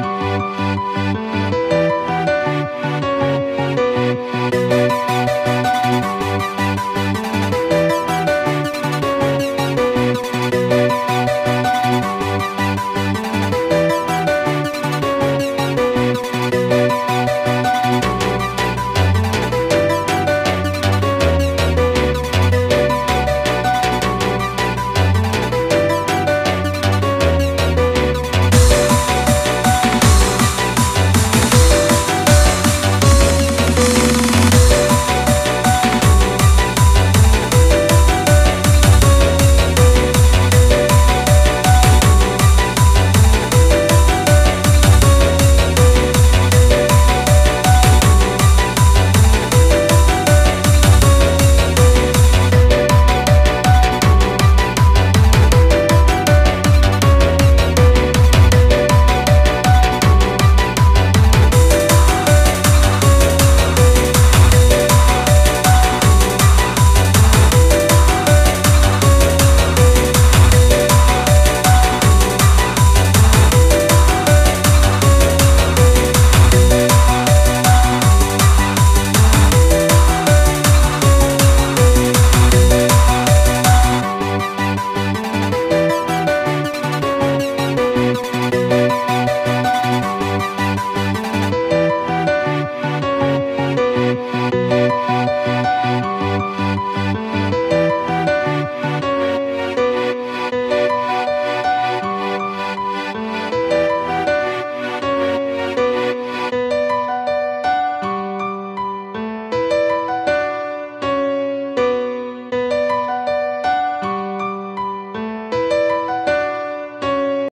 Música